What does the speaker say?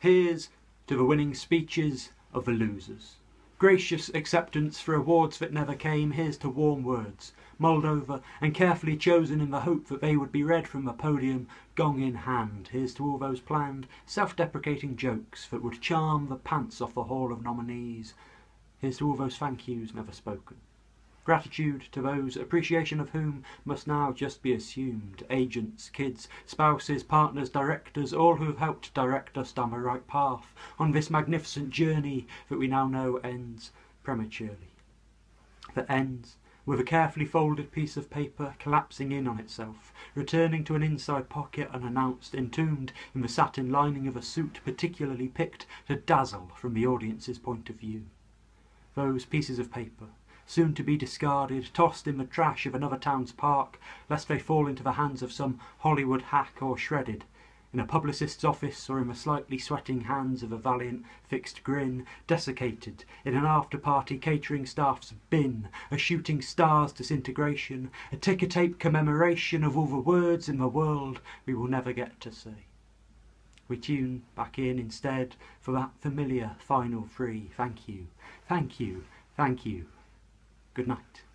Here's to the winning speeches of the losers. Gracious acceptance for awards that never came. Here's to warm words, mulled over and carefully chosen in the hope that they would be read from the podium, gong in hand. Here's to all those planned, self-deprecating jokes that would charm the pants off the hall of nominees. Here's to all those thank yous never spoken. Gratitude to those, appreciation of whom must now just be assumed. Agents, kids, spouses, partners, directors, all who have helped direct us down the right path on this magnificent journey that we now know ends prematurely. That ends with a carefully folded piece of paper collapsing in on itself, returning to an inside pocket unannounced, entombed in the satin lining of a suit particularly picked to dazzle from the audience's point of view. Those pieces of paper soon to be discarded, tossed in the trash of another town's park, lest they fall into the hands of some Hollywood hack or shredded, in a publicist's office or in the slightly sweating hands of a valiant fixed grin, desiccated in an after-party catering staff's bin, a shooting stars disintegration, a ticker-tape commemoration of all the words in the world we will never get to say. We tune back in instead for that familiar final three. Thank you, thank you, thank you. Good night.